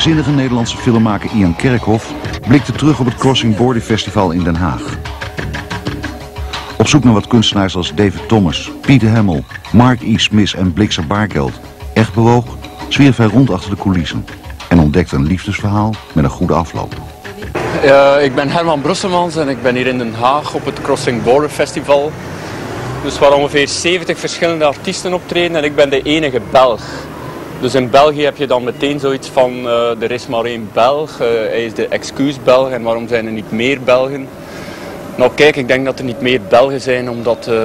De eigenzinnige Nederlandse filmmaker Ian Kerkhoff blikte terug op het Crossing Border Festival in Den Haag. Op zoek naar wat kunstenaars als David Thomas, Pieter Hemmel, Mark E. Smith en Blixer Bargeld echt bewoog, zwierf hij rond achter de coulissen en ontdekte een liefdesverhaal met een goede afloop. Ik ben Herman Brusselmans en ik ben hier in Den Haag op het Crossing Border Festival. Dus waar ongeveer 70 verschillende artiesten optreden en ik ben de enige Belg. Dus in België heb je dan meteen zoiets van, uh, er is maar één Belg, uh, hij is de excuus-Belg en waarom zijn er niet meer Belgen? Nou kijk, ik denk dat er niet meer Belgen zijn omdat, uh,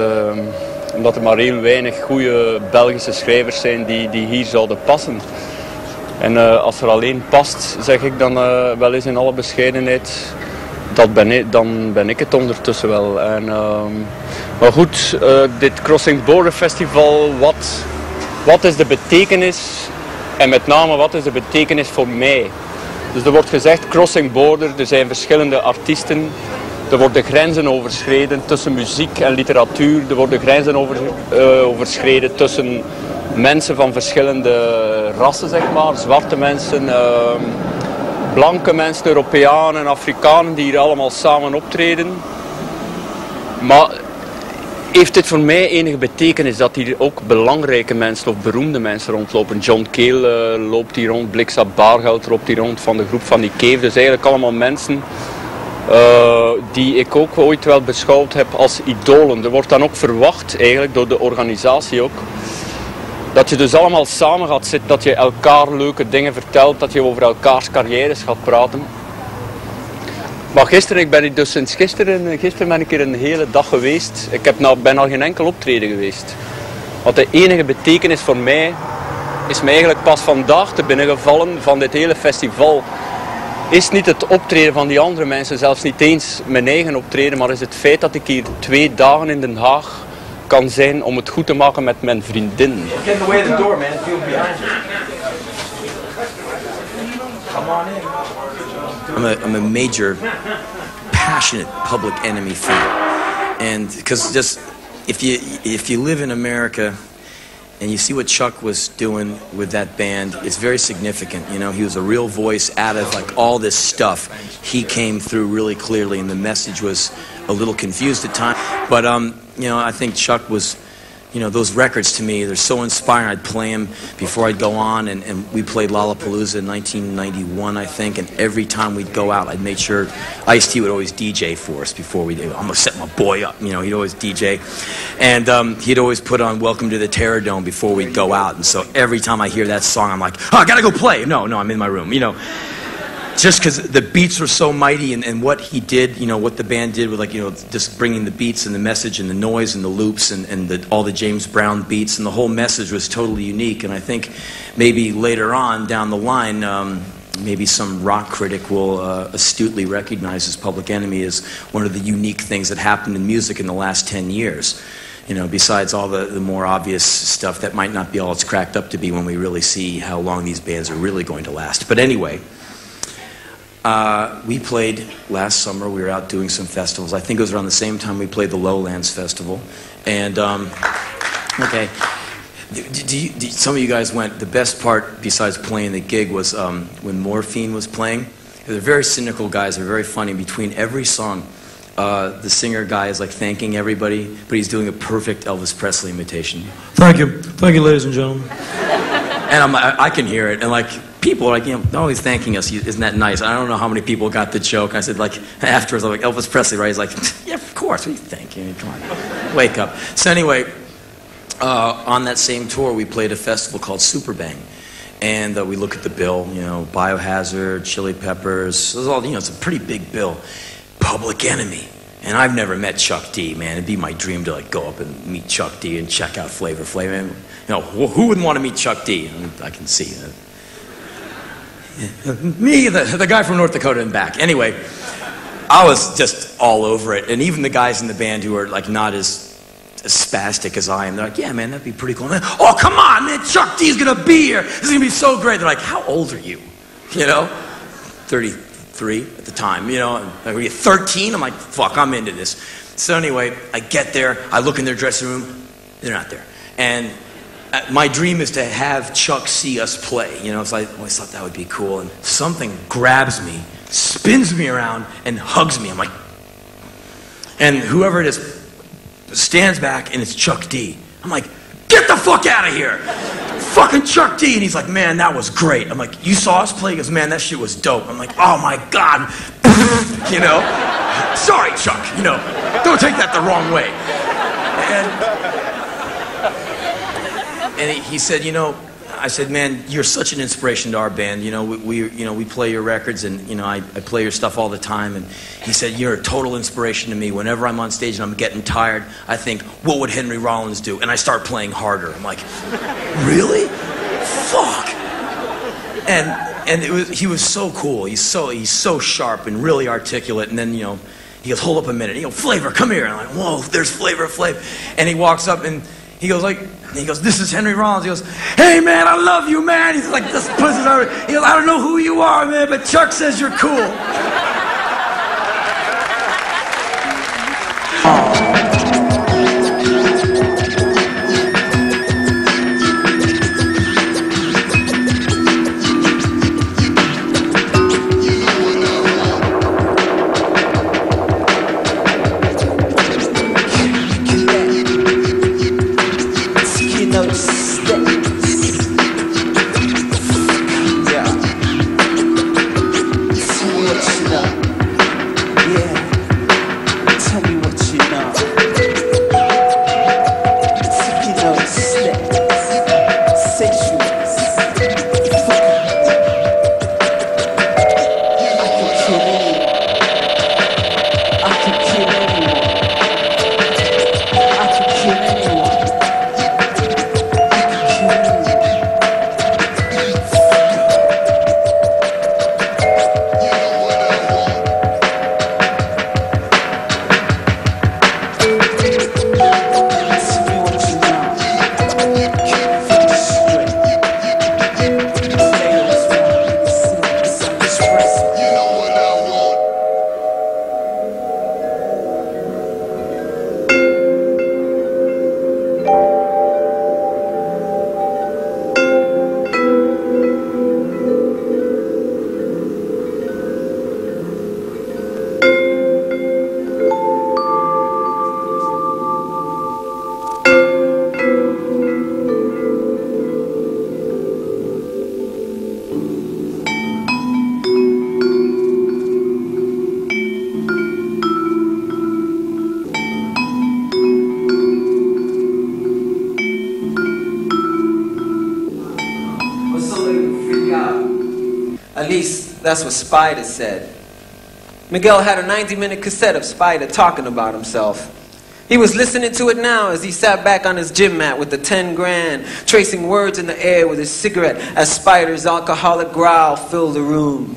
omdat er maar heel weinig goede Belgische schrijvers zijn die, die hier zouden passen. En als er alleen past, zeg ik dan wel eens in alle bescheidenheid, dat ben dan ben ik het ondertussen wel. En, uh, maar goed, dit Crossing Border Festival, wat, wat is de betekenis en met name wat is de betekenis voor mij? Dus er wordt gezegd Crossing Border, er zijn verschillende artiesten. Er worden grenzen overschreden tussen muziek en literatuur. Er worden grenzen over, overschreden tussen mensen van verschillende rassen, zeg maar. Zwarte mensen, uh, blanke mensen, Europeanen, Afrikanen die hier allemaal samen optreden. Maar heeft dit voor mij enige betekenis dat hier ook belangrijke mensen of beroemde mensen rondlopen? John Keel uh, loopt hier rond, Blixa Baargeld loopt hier rond van de groep van die Cave. Dus eigenlijk allemaal mensen uh, die ik ook ooit wel beschouwd heb als idolen. Er wordt dan ook verwacht, eigenlijk door de organisatie ook, dat je dus allemaal samen gaat zitten, dat je elkaar leuke dingen vertelt, dat je over elkaars carrières gaat praten. Maar gisteren, ik ben dus sinds gisteren, gisteren ben ik hier een hele dag geweest. Ik heb nou, ben al geen enkel optreden geweest. Want de enige betekenis voor mij is mij eigenlijk pas vandaag te binnengevallen van dit hele festival. Is niet het optreden van die andere mensen, zelfs niet eens mijn eigen optreden, maar is het feit dat ik hier twee dagen in Den Haag kan zijn om het goed te maken met mijn vriendin. Get away the door, man. Feel behind you. Come on in. I'm a, I'm a major, passionate public enemy fan, and because just if you if you live in America and you see what Chuck was doing with that band, it's very significant. You know, he was a real voice out of like all this stuff. He came through really clearly, and the message was a little confused at times. But um, you know, I think Chuck was, you know, those records to me, they're so inspiring. I'd play them before I'd go on, and, and we played Lollapalooza in 1991, I think, and every time we'd go out, I'd make sure Ice-T would always DJ for us before we did. I'm going to set my boy up, you know, he'd always DJ. And um, he'd always put on Welcome to the Terrordome before we'd go out, and so every time I hear that song, I'm like, oh, I got to go play. No, no, I'm in my room, you know just because the beats were so mighty and, and what he did, you know, what the band did with like, you know, just bringing the beats and the message and the noise and the loops and, and the, all the James Brown beats and the whole message was totally unique. And I think maybe later on down the line, um, maybe some rock critic will uh, astutely recognize his Public Enemy as one of the unique things that happened in music in the last 10 years. You know, besides all the, the more obvious stuff that might not be all it's cracked up to be when we really see how long these bands are really going to last. But anyway, uh, we played last summer. We were out doing some festivals. I think it was around the same time we played the Lowlands Festival. And, um, okay. Do, do do, some of you guys went. The best part, besides playing the gig, was um, when Morphine was playing. They're very cynical guys. They're very funny. Between every song, uh, the singer guy is like thanking everybody, but he's doing a perfect Elvis Presley imitation. Thank you. Thank you, ladies and gentlemen. And I'm, I, I can hear it. And like, people like, you know, always thanking us. Isn't that nice? I don't know how many people got the joke. I said, like, afterwards, I'm like, Elvis Presley, right? He's like, yeah, of course. What are you? Come on. Wake up. So, anyway, uh, on that same tour, we played a festival called Super Bang. And uh, we look at the bill, you know, Biohazard, Chili Peppers. It all, you know, it's a pretty big bill. Public Enemy. And I've never met Chuck D, man. It'd be my dream to like go up and meet Chuck D and check out Flavor Flav. You know, who wouldn't want to meet Chuck D? I can see that. Me, the, the guy from North Dakota and back. Anyway, I was just all over it. And even the guys in the band who are like not as, as spastic as I am, they're like, yeah, man, that'd be pretty cool. oh, come on, man, Chuck D's gonna be here. This is gonna be so great. They're like, how old are you? You know? 33 at the time, you know? Are you 13? I'm like, fuck, I'm into this. So anyway, I get there, I look in their dressing room, they're not there. And Uh, my dream is to have Chuck see us play. You know, so I always thought that would be cool. And something grabs me, spins me around, and hugs me. I'm like, and whoever it is stands back, and it's Chuck D. I'm like, get the fuck out of here! Fucking Chuck D. And he's like, man, that was great. I'm like, you saw us play? He goes, man, that shit was dope. I'm like, oh my God. you know? Sorry, Chuck. You know, don't take that the wrong way. And, and he, he said, you know, I said, man, you're such an inspiration to our band. You know, we, we you know, we play your records and, you know, I, I play your stuff all the time. And he said, you're a total inspiration to me. Whenever I'm on stage and I'm getting tired, I think, what would Henry Rollins do? And I start playing harder. I'm like, really? Fuck. And, and it was, he was so cool. He's so, he's so sharp and really articulate. And then, you know, he goes, hold up a minute. He goes, Flavor, come here. And I'm like, whoa, there's Flavor Flav. And he walks up and he goes like, he goes, this is Henry Rollins. He goes, hey man, I love you, man. He's like, this his arm. He goes, I don't know who you are, man, but Chuck says you're cool. What Spider said. Miguel had a 90 minute cassette of Spider talking about himself. He was listening to it now as he sat back on his gym mat with the 10 grand, tracing words in the air with his cigarette as Spider's alcoholic growl filled the room.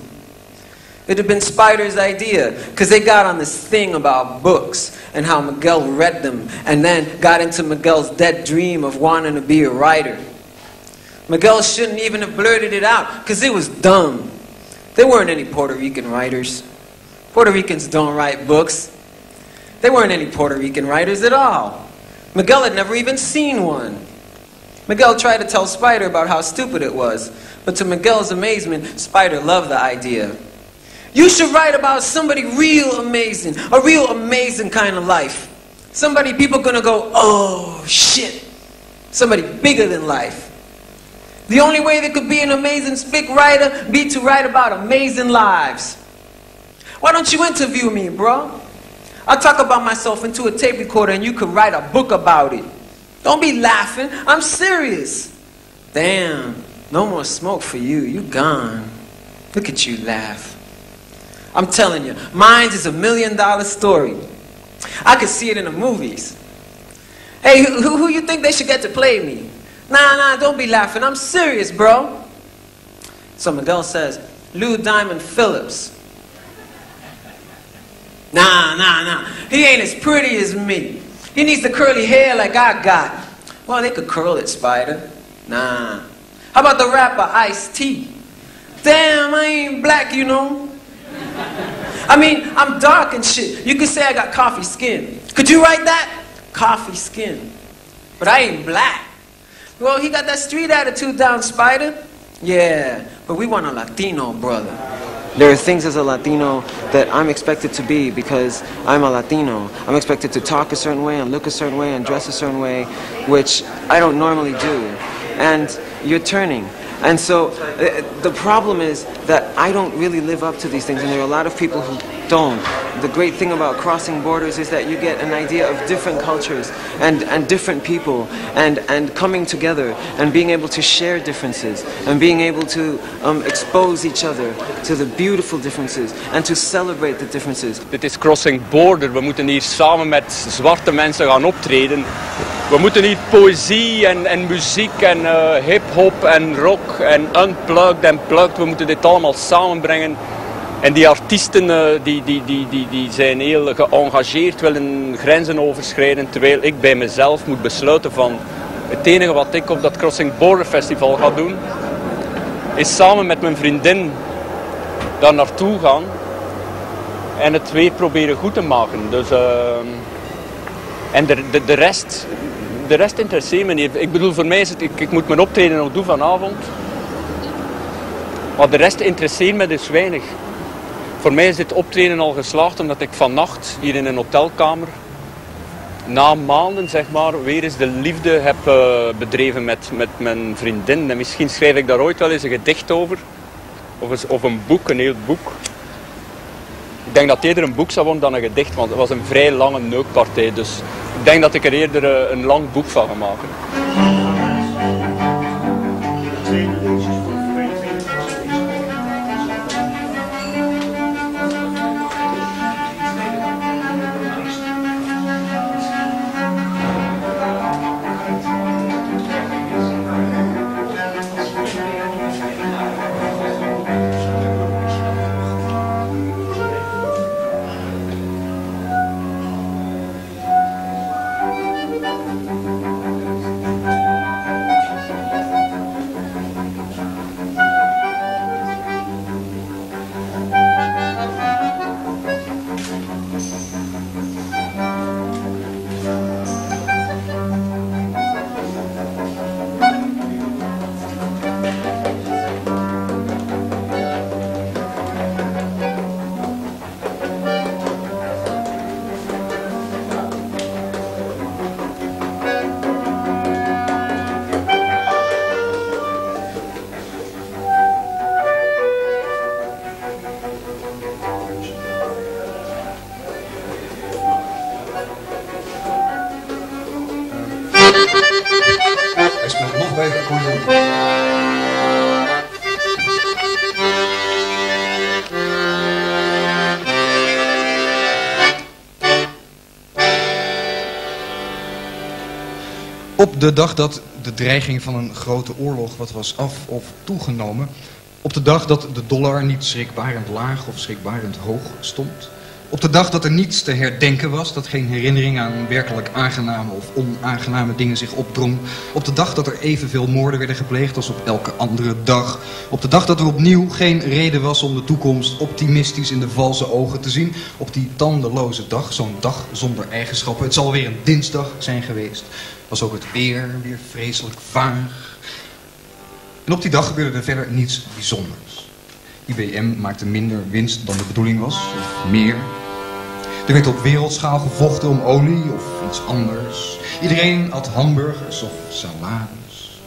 It had been Spider's idea, because they got on this thing about books and how Miguel read them, and then got into Miguel's dead dream of wanting to be a writer. Miguel shouldn't even have blurted it out, because it was dumb. There weren't any Puerto Rican writers. Puerto Ricans don't write books. There weren't any Puerto Rican writers at all. Miguel had never even seen one. Miguel tried to tell Spider about how stupid it was, but to Miguel's amazement, Spider loved the idea. You should write about somebody real amazing, a real amazing kind of life. Somebody people gonna go, oh shit. Somebody bigger than life. The only way there could be an amazing spick writer be to write about amazing lives. Why don't you interview me, bro? I'll talk about myself into a tape recorder and you could write a book about it. Don't be laughing. I'm serious. Damn, no more smoke for you. You gone. Look at you laugh. I'm telling you, mine is a million dollar story. I could see it in the movies. Hey, who, who you think they should get to play me? Nah, nah, don't be laughing. I'm serious, bro. So Miguel says, Lou Diamond Phillips. Nah, nah, nah. He ain't as pretty as me. He needs the curly hair like I got. Well, they could curl it, Spider. Nah. How about the rapper Ice T? Damn, I ain't black, you know. I mean, I'm dark and shit. You could say I got coffee skin. Could you write that? Coffee skin. But I ain't black. Well, he got that street attitude down, Spider. Yeah, but we want a Latino brother. There are things as a Latino that I'm expected to be because I'm a Latino. I'm expected to talk a certain way and look a certain way and dress a certain way, which I don't normally do. And you're turning. And so uh, the problem is that I don't really live up to these things, and there are a lot of people who don't. The great thing about crossing borders is that you get an idea of different cultures and, and different people and, and coming together and being able to share differences and being able to um, expose each other to the beautiful differences and to celebrate the differences. Dit is Crossing Border. We moeten hier samen met zwarte mensen gaan optreden. We moeten hier poëzie en, en muziek en uh, hip-hop en rock en unplugged en plugged. We moeten dit allemaal samenbrengen. En die artiesten uh, die, die, die, die, die zijn heel geëngageerd, willen grenzen overschrijden. Terwijl ik bij mezelf moet besluiten van het enige wat ik op dat Crossing Border Festival ga doen, is samen met mijn vriendin daar naartoe gaan en het twee proberen goed te maken. Dus, uh, en de, de, de, rest, de rest interesseert me niet. Ik bedoel, voor mij is het, ik, ik moet mijn optreden nog doen vanavond. Maar de rest interesseert me dus weinig. Voor mij is dit optreden al geslaagd omdat ik vannacht hier in een hotelkamer na maanden zeg maar weer eens de liefde heb uh, bedreven met, met mijn vriendin. En misschien schrijf ik daar ooit wel eens een gedicht over. Of, of een boek, een heel boek. Ik denk dat het eerder een boek zou worden dan een gedicht, want het was een vrij lange neukpartij. Dus denk dat ik er eerder uh, een lang boek van ga maken. Op de dag dat de dreiging van een grote oorlog wat was af of toegenomen, op de dag dat de dollar niet schrikbarend laag of schrikbarend hoog stond, op de dag dat er niets te herdenken was, dat geen herinnering aan werkelijk aangename of onaangename dingen zich opdrong. Op de dag dat er evenveel moorden werden gepleegd als op elke andere dag. Op de dag dat er opnieuw geen reden was om de toekomst optimistisch in de valse ogen te zien. Op die tandeloze dag, zo'n dag zonder eigenschappen. Het zal weer een dinsdag zijn geweest. Was ook het weer weer vreselijk vaag. En op die dag gebeurde er verder niets bijzonders. IBM maakte minder winst dan de bedoeling was, of meer. Er werd op wereldschaal gevochten om olie of iets anders. Iedereen at hamburgers of salades.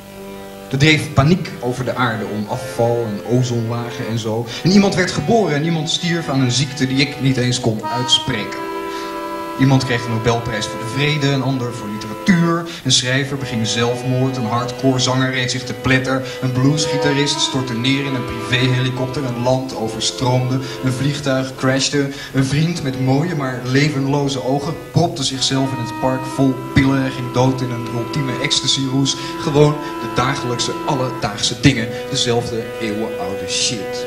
Er dreef paniek over de aarde om afval en ozonlagen en zo. En iemand werd geboren en iemand stierf aan een ziekte die ik niet eens kon uitspreken. Iemand kreeg de Nobelprijs voor de vrede, een ander voor literatuur. Een schrijver beging zelfmoord, een hardcore zanger reed zich te pletter. Een bluesgitarist stortte neer in een privéhelikopter, een land overstroomde. Een vliegtuig crashte. Een vriend met mooie maar levenloze ogen propte zichzelf in het park vol pillen en ging dood in een ultieme ecstasy-roes. Gewoon de dagelijkse, alledaagse dingen. Dezelfde eeuwenoude shit.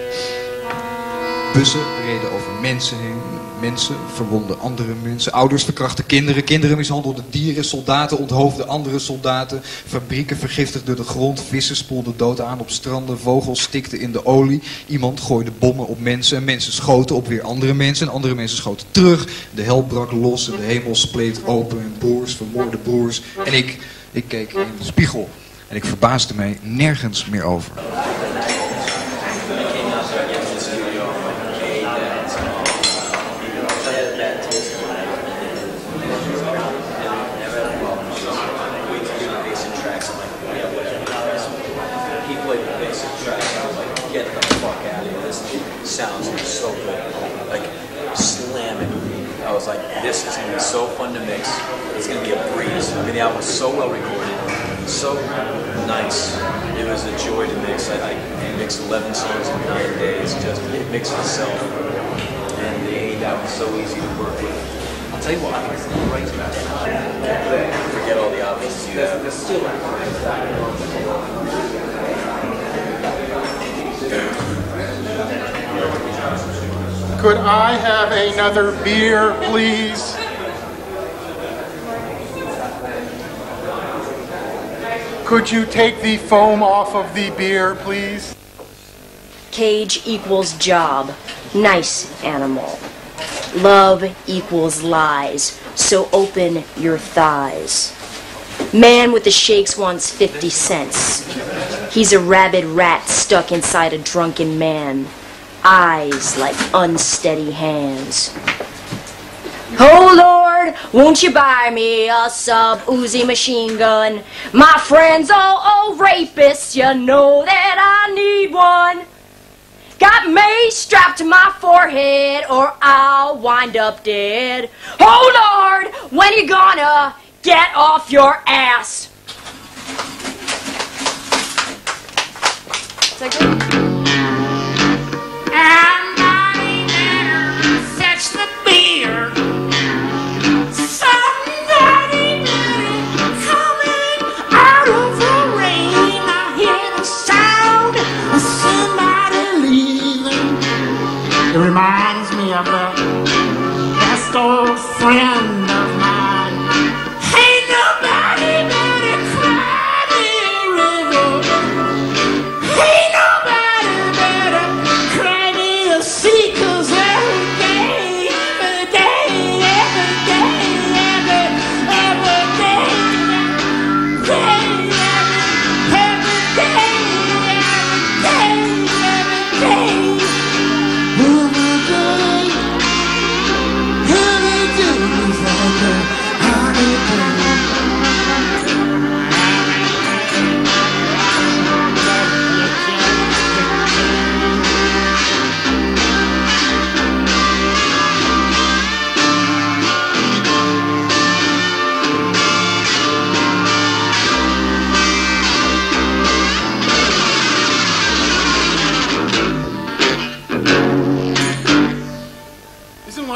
Bussen reden over mensen heen. Mensen verwonden andere mensen. Ouders verkrachten kinderen. Kinderen mishandelden dieren. Soldaten onthoofden andere soldaten. Fabrieken vergiftigden de grond. Vissen spoelden dood aan op stranden. Vogels stikten in de olie. Iemand gooide bommen op mensen. En mensen schoten op weer andere mensen. En andere mensen schoten terug. De hel brak los. En de hemel spleet open. En broers vermoorden broers. En ik, ik keek in de spiegel. En ik verbaasde mij nergens meer over. Fun. It's going to be a breeze. I mean, the album was so well recorded, so nice. It was a joy to mix. I, I mixed 11 songs in nine days. Just, it mixed itself. And the A that was so easy to work with. I'll tell you what, I think it's a great about it. Forget all the obvious. You have There's still Could I have another beer, please? Could you take the foam off of the beer, please? Cage equals job. Nice animal. Love equals lies. So open your thighs. Man with the shakes wants 50 cents. He's a rabid rat stuck inside a drunken man. Eyes like unsteady hands. Oh Lord, won't you buy me a sub Uzi machine gun? My friends all rapists, you know that I need one. Got me strapped to my forehead or I'll wind up dead. Oh Lord, when you gonna get off your ass? Is old friend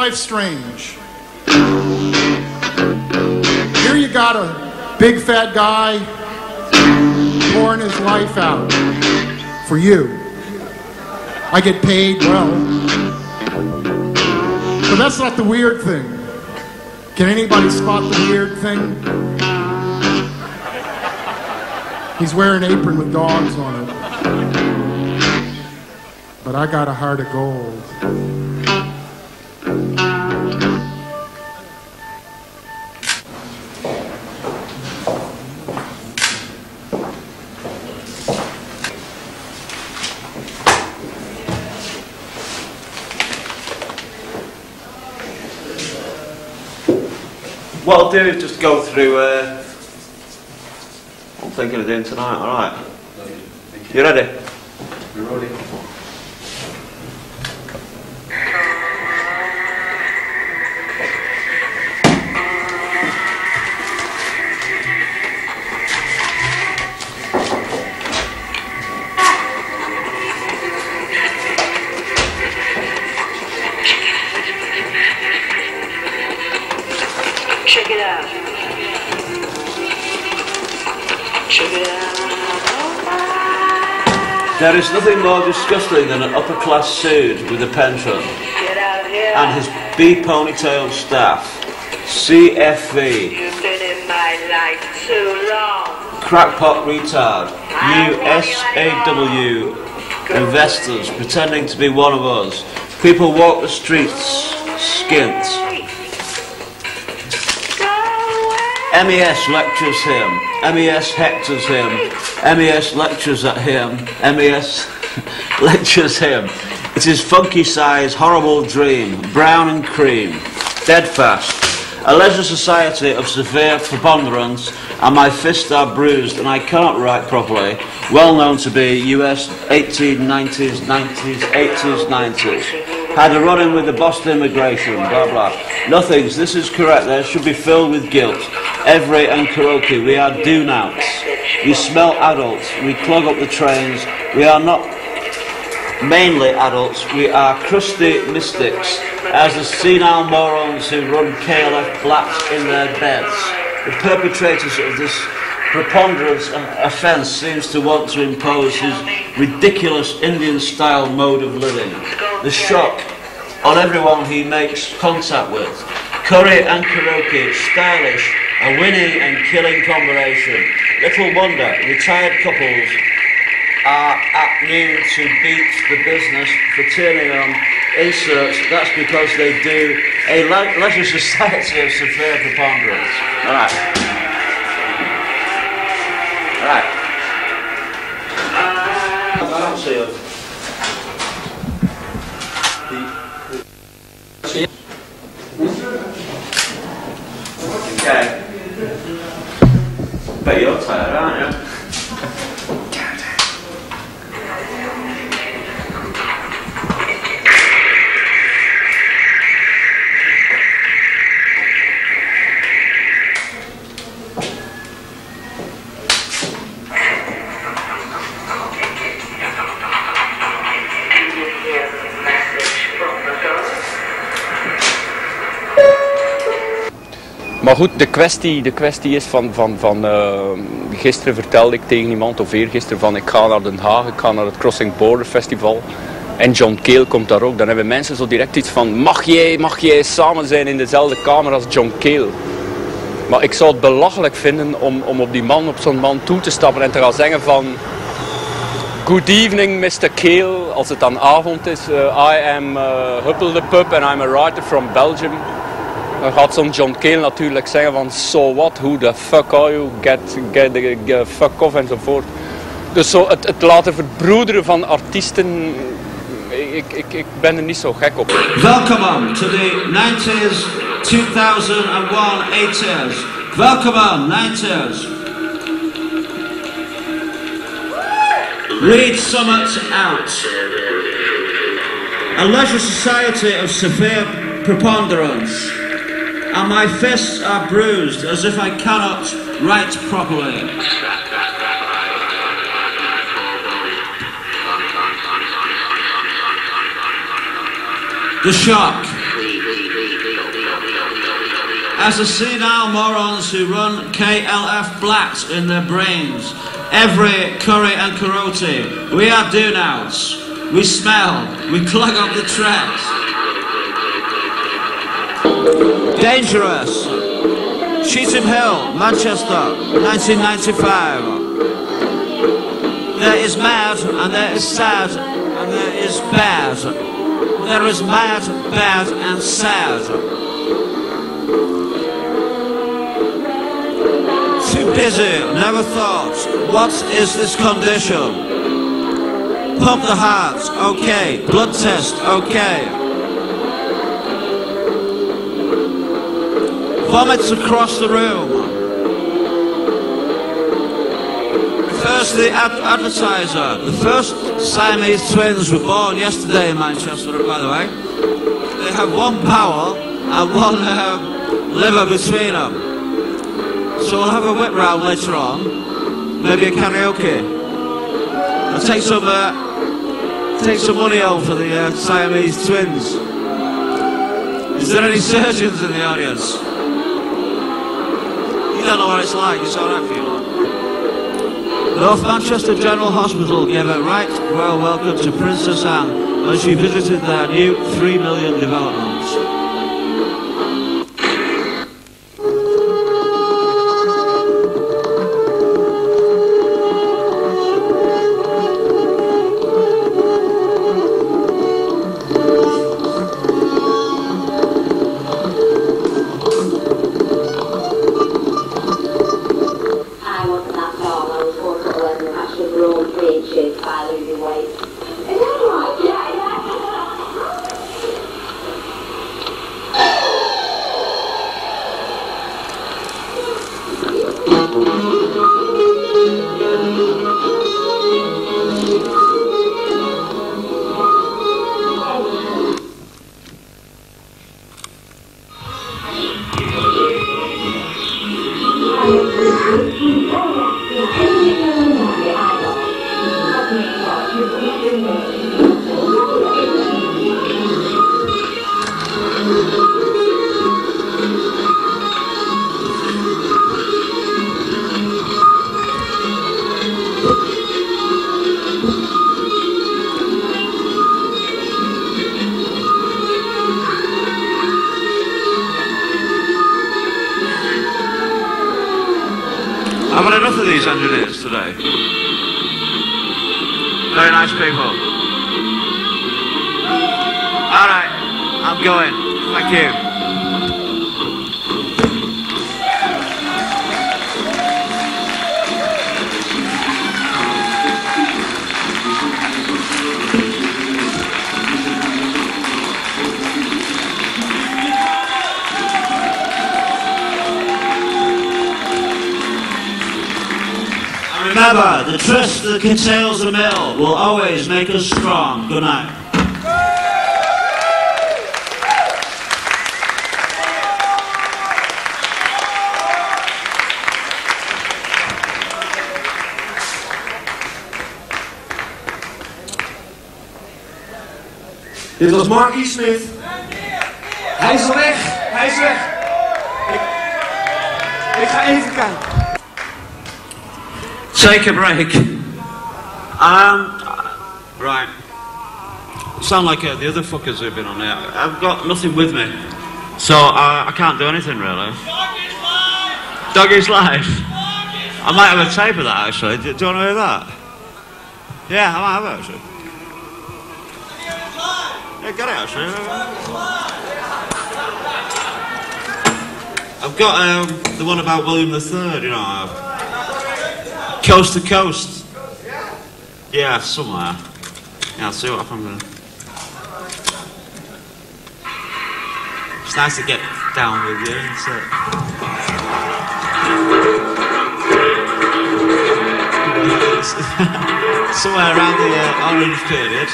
life strange? Here you got a big fat guy pouring his life out for you. I get paid well. But that's not the weird thing. Can anybody spot the weird thing? He's wearing an apron with dogs on it. But I got a heart of gold. What I'll do is just go through uh, what I'm thinking of doing tonight, alright? You ready? We're ready. There is nothing more disgusting than an upper class suit with a pension and his B ponytail staff. CFV, crackpot retard, USAW investors pretending to be one of us. People walk the streets skint. MES lectures him, MES hectors him, MES lectures at him. MES lectures him. It is funky size, horrible dream, brown and cream, dead fast. A leisure society of severe preponderance, and my fists are bruised, and I cannot write properly. Well known to be US 1890s, 90s, 80s, 90s. Had a run in with the Boston immigration, blah blah. Nothings, this is correct, there should be filled with guilt. Every and karaoke, we are do nouts. We smell adults, we clog up the trains, we are not mainly adults, we are crusty mystics, as the senile morons who run KLF blacks in their beds. The perpetrators of this preponderance and offence seems to want to impose his ridiculous Indian-style mode of living. The shock on everyone he makes contact with. Curry and karaoke, stylish, a winning and killing combination. Little wonder retired couples are at noon to beat the business for turning on inserts. That's because they do a le- leisure society of severe preponderance. All right. All right. I don't see it. Okay. Bet you're tired, aren't you? Maar goed, de kwestie, de kwestie is van, van, van uh, gisteren vertelde ik tegen iemand, of eergisteren, van ik ga naar Den Haag, ik ga naar het Crossing Border Festival. En John Cale komt daar ook. Dan hebben mensen zo direct iets van, mag jij, mag jij samen zijn in dezelfde kamer als John Cale? Maar ik zou het belachelijk vinden om, om op die man, op zo'n man toe te stappen en te gaan zeggen van... Good evening, Mr. Cale, als het dan avond is. Uh, I am uh, Huppel de Pup and I'm a writer from Belgium. Dan gaat zo'n John Cale natuurlijk zeggen van so what, who the fuck are you, get, get, get fuck off enzovoort. Dus zo het, het laten verbroederen van artiesten, ik, ik, ik ben er niet zo gek op. Welcome to the 90s, 2001 80s. Welcome 90s. Read Summit out. A leisure society of severe preponderance. And my fists are bruised as if I cannot write properly. The shock. As the senile morons who run KLF blacks in their brains, every curry and karate, we are do-nows. We smell, we clog up the tracks. Dangerous. Cheetham Hill, Manchester, 1995. There is mad and there is sad and there is bad. There is mad, bad and sad. Too busy, never thought. What is this condition? Pump the heart, okay. Blood test, okay. Vomits across the room. First, the ad- advertiser. The first Siamese twins were born yesterday in Manchester, by the way. They have one bowel and one uh, liver between them. So we'll have a whip round later on. Maybe a karaoke. I'll take some, uh, take some money home for the uh, Siamese twins. Is there any surgeons in the audience? Don't know what it's like, it's alright for you. North Manchester General Hospital gave a right well welcome to Princess Anne when she visited their new 3 million development. Remember, the trust that conceals the mill will always make us strong. Good night. Dit was Mark E. Smith. Hij is weg. Hij is weg. Ik, ik ga even kijken. Take a break. Um, right. Sound like uh, the other fuckers who've been on there. I've got nothing with me, so uh, I can't do anything really. Doggy's life. I might have a tape of that actually. Do, do you want to hear that? Yeah, I might have it actually. Yeah, got it actually. I've got um, the one about William III, you know. uh, Coast to coast. Yeah, somewhere. Yeah, I'll see what happens. It's nice to get down with you, isn't it? somewhere around the uh, orange period.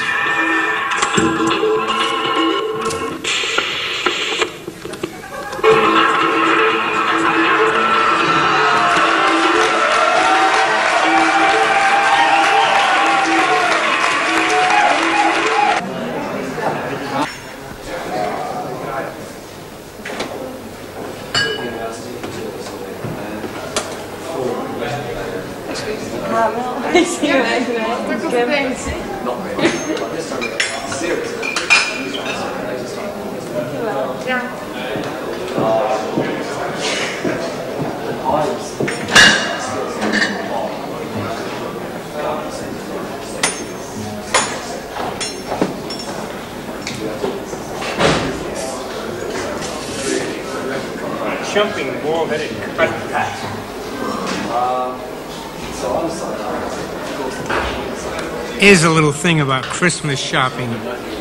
Here's a little thing about Christmas shopping.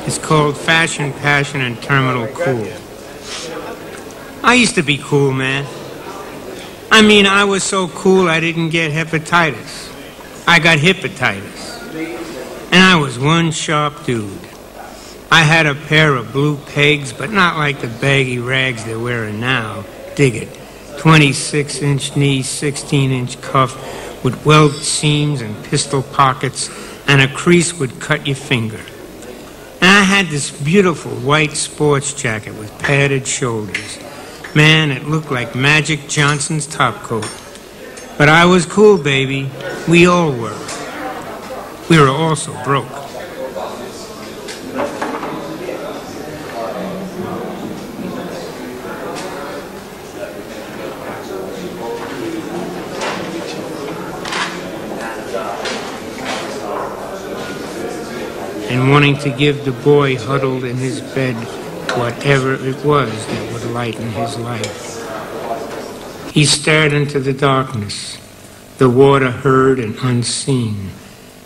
It's called Fashion, Passion, and Terminal Cool. I used to be cool, man. I mean, I was so cool I didn't get hepatitis. I got hepatitis. And I was one sharp dude. I had a pair of blue pegs, but not like the baggy rags they're wearing now. Dig it. 26 inch knee, 16 inch cuff with weld seams and pistol pockets, and a crease would cut your finger. And I had this beautiful white sports jacket with padded shoulders. Man, it looked like Magic Johnson's topcoat. But I was cool, baby. We all were. We were also broke. Wanting to give the boy huddled in his bed whatever it was that would lighten his life. He stared into the darkness, the water heard and unseen,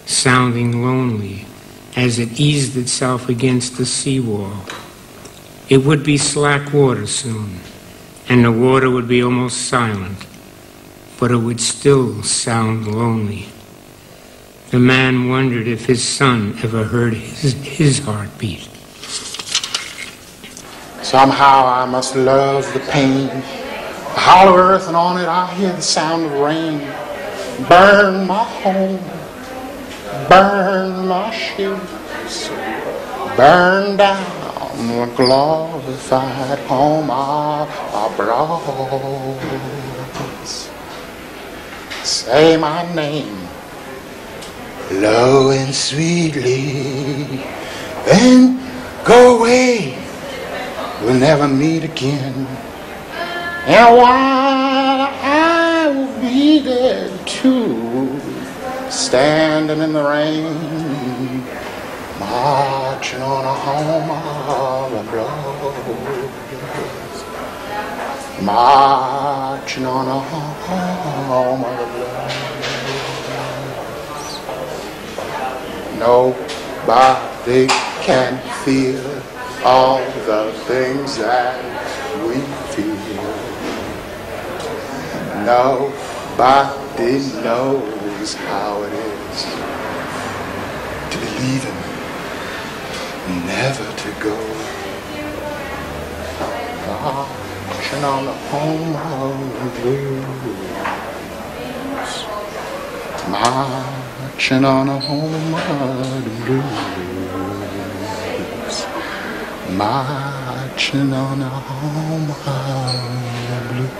sounding lonely as it eased itself against the seawall. It would be slack water soon, and the water would be almost silent, but it would still sound lonely. The man wondered if his son ever heard his, his heartbeat. Somehow I must love the pain. The hollow earth and on it I hear the sound of rain. Burn my home, burn my shoes, burn down the glorified home of our broads. Say my name low and sweetly, then go away. We'll never meet again. And while I will be there too, standing in the rain, marching on a home of the marching on a home Nobody can feel all the things that we feel. Nobody knows how it is to believe in, never to go. Marching on the home of the blues. Marching on a home of the blues.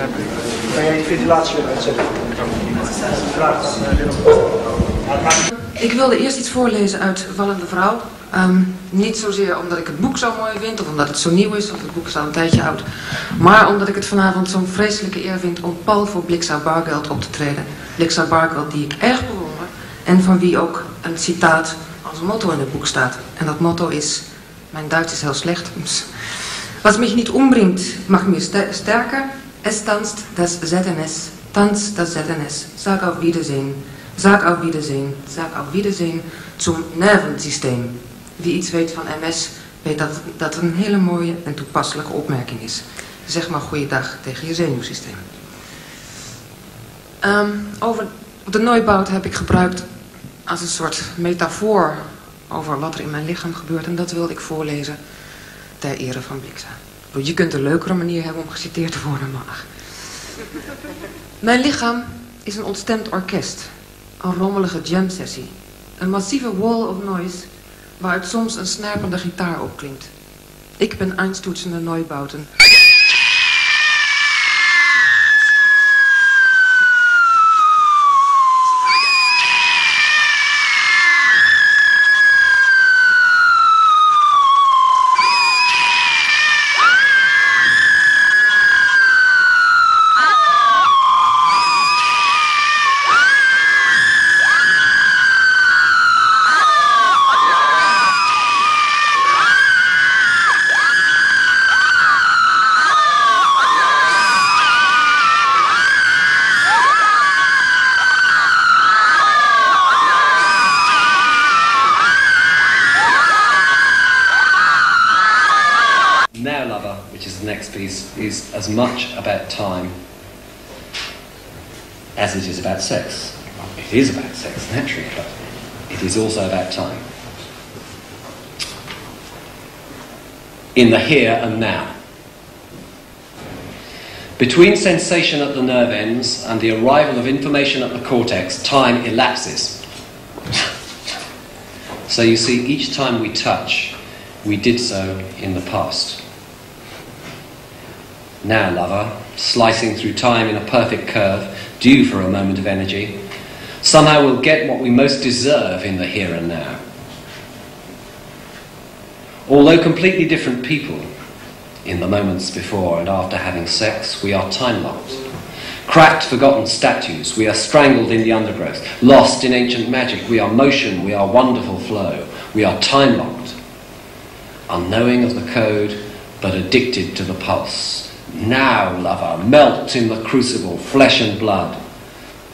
home of the blues. We're done. Ik wilde eerst iets voorlezen uit Vallende Vrouw. Ehm, niet zozeer omdat ik het boek zo mooi vind of omdat het zo nieuw is, want het boek is al een tijdje oud. Maar omdat ik het vanavond zo'n vreselijke eer vind om Paul voor Blixa Bargeld op te treden. Blixa Bargeld die ik erg bewonder en van wie ook een citaat als motto in het boek staat. En dat motto is, mijn Duits is heel slecht. Wat mich niet macht mich ster- sterker. Es tanzt das ZNS, tanzt das ZNS. Sag auf Wiedersehen, sag auf Wiedersehen, sag auf Wiedersehen zum Nervensysteem. Wie iets weet van MS, weet dat dat een hele mooie en toepasselijke opmerking is. Zeg maar goeiedag tegen je zenuwsysteem. Ehm, over de Neubout heb ik gebruikt als een soort metafoor over wat er in mijn lichaam gebeurt. En dat wilde ik voorlezen ter ere van Blixa. Je kunt een leukere manier hebben om geciteerd te worden, maar... Mijn lichaam is een ontstemd orkest. Een rommelige jam-sessie. Een massieve wall of noise waaruit soms een snerpende gitaar opklinkt. Ik ben einstoetsende Neubauten. In the here and now. Between sensation at the nerve ends and the arrival of information at the cortex, time elapses. so you see, each time we touch, we did so in the past. Now, lover, slicing through time in a perfect curve, due for a moment of energy, somehow we'll get what we most deserve in the here and now. Although completely different people, in the moments before and after having sex, we are time locked. Cracked, forgotten statues, we are strangled in the undergrowth. Lost in ancient magic, we are motion, we are wonderful flow. We are time locked. Unknowing of the code, but addicted to the pulse. Now, lover, melt in the crucible, flesh and blood.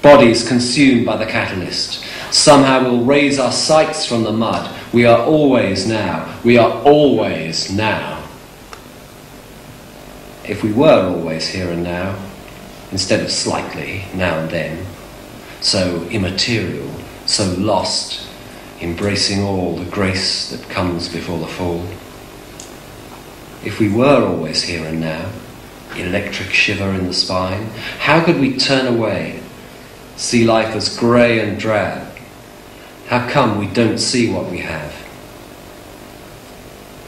Bodies consumed by the catalyst. Somehow we'll raise our sights from the mud. We are always now. We are always now if we were always here and now, instead of slightly now and then, so immaterial, so lost, embracing all the grace that comes before the fall. If we were always here and now, electric shiver in the spine, how could we turn away, see life as grey and drab? How come we don't see what we have?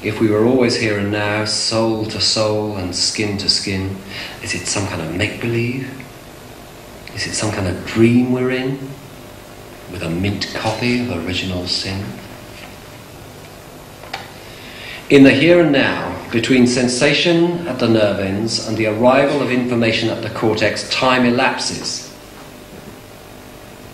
if we were always here and now, soul to soul and skin to skin, is it some kind of make believe? Is it some kind of dream we're in with a mint copy of original sin? In the here and now, between sensation at the nerve ends and the arrival of information at the cortex, time elapses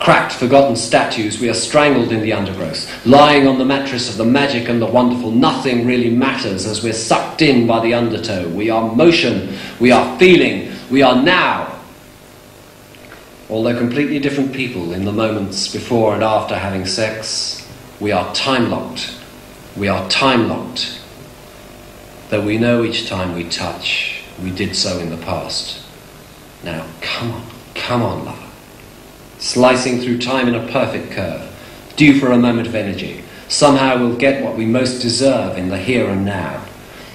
cracked, forgotten statues, we are strangled in the undergrowth, lying on the mattress of the magic and the wonderful. Nothing really matters as we're sucked in by the undertow. We are motion, we are feeling, we are now. Although completely different people in the moments before and after having sex, we are time locked. We are time locked. Though we know each time we touch, we did so in the past. Now, come on, come on, lover slicing through time in a perfect curve, due for a moment of energy. Somehow we'll get what we most deserve in the here and now.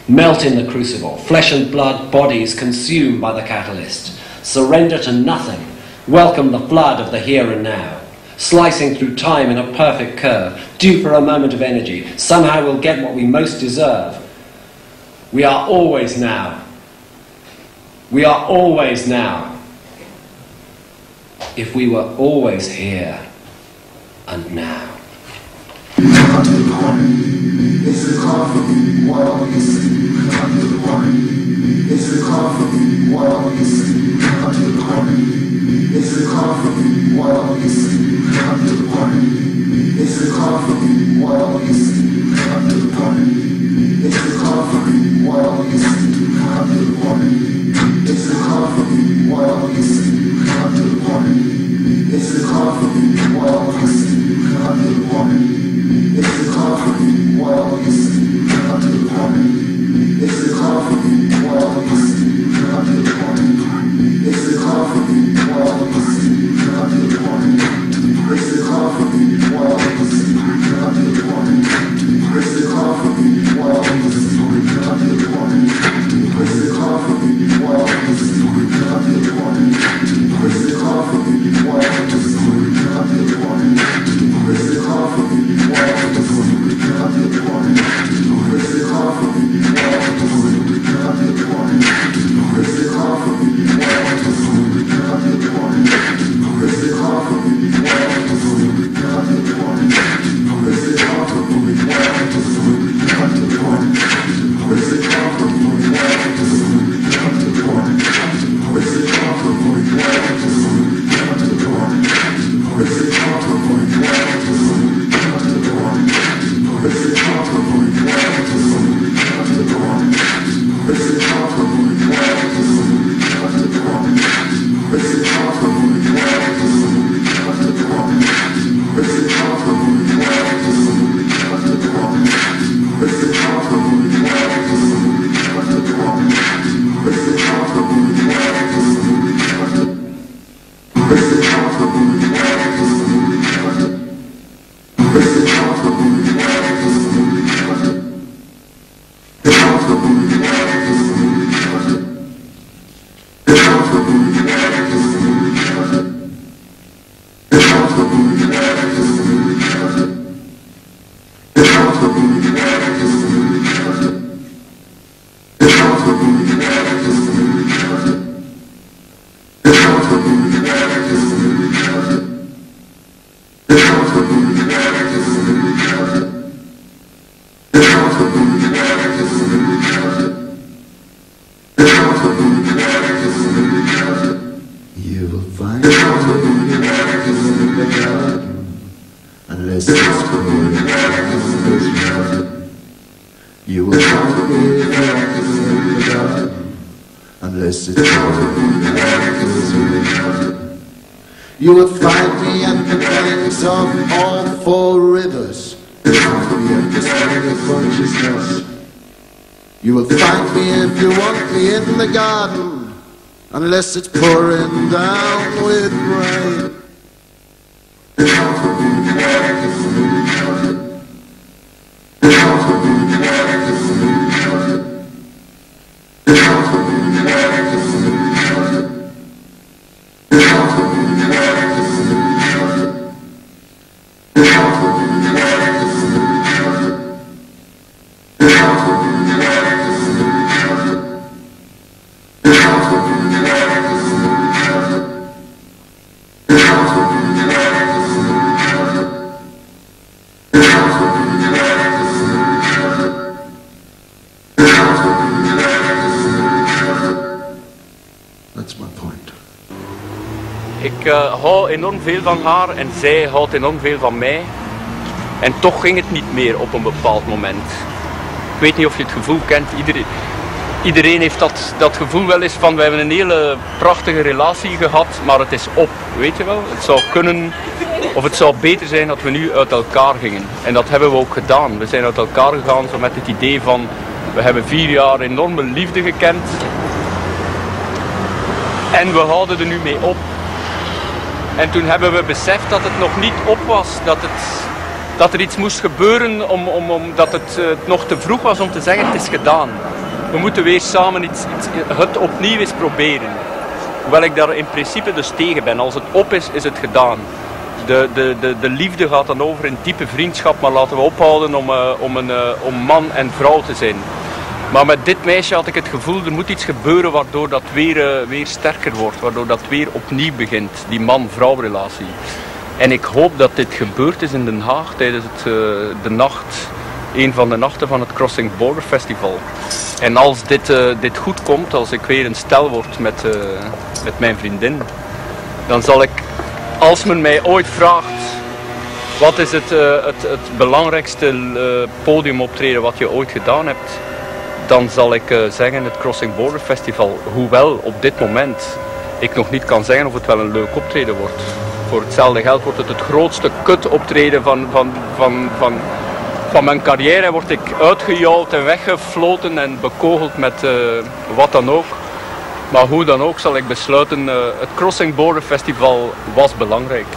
Melt in the crucible, flesh and blood, bodies consumed by the catalyst. Surrender to nothing. Welcome the flood of the here and now. Slicing through time in a perfect curve, due for a moment of energy. Somehow we'll get what we most deserve. We are always now. We are always now if we were always here and now. It's the coffee. Sleep? Come to the party. It's the coffee. Sleep? Come to the party. It's the coffee. Sleep? Come to the party. It's the coffee. Sleep? Come to the party. It's the coffee. Sleep? Come to the? Come to the party. It's the You will find me in the garden unless it's down You will find me at the banks of all four rivers. You will find me. You will find me if you want me in the garden, unless it's pouring down with rain. That's veel van haar en zij houdt enorm veel van mij. En toch ging het niet meer op een bepaald moment. Ik weet niet of je het gevoel kent. Iedereen, iedereen heeft dat, dat gevoel wel eens van we hebben een hele prachtige relatie gehad, maar het is op. Weet je wel? Het zou kunnen, of het zou beter zijn dat we nu uit elkaar gingen. En dat hebben we ook gedaan. We zijn uit elkaar gegaan zo met het idee van we hebben vier jaar enorme liefde gekend. En we houden er nu mee op. En toen hebben we beseft dat het nog niet op was. Dat, het, dat er iets moest gebeuren om, om, omdat het eh, nog te vroeg was om te zeggen het is gedaan. We moeten weer samen iets, iets, het opnieuw eens proberen. Hoewel ik daar in principe dus tegen ben. Als het op is, is het gedaan. De, de, de, de liefde gaat dan over in diepe vriendschap, maar laten we ophouden om, eh, om, een, eh, om man en vrouw te zijn. Maar met dit meisje had ik het gevoel, er moet iets gebeuren waardoor dat weer, eh, weer sterker wordt. Waardoor dat weer opnieuw begint, die man-vrouw relatie. En ik hoop dat dit gebeurd is in Den Haag tijdens het, eh, de nacht, een van de nachten van het Crossing Border Festival. En als dit, eh, dit goed komt, als ik weer een stel word met, met mijn vriendin, dan zal ik, als men mij ooit vraagt wat is het, het, het belangrijkste podiumoptreden wat je ooit gedaan hebt, dan zal ik eh, zeggen het Crossing Border Festival. Hoewel op dit moment ik nog niet kan zeggen of het wel een leuk optreden wordt. Voor hetzelfde geld wordt het het grootste kut optreden van, van, van, van, van mijn carrière. Word ik uitgejouwd en weggefloten en bekogeld met eh, wat dan ook. Maar hoe dan ook zal ik besluiten, eh, het Crossing Border Festival was belangrijk.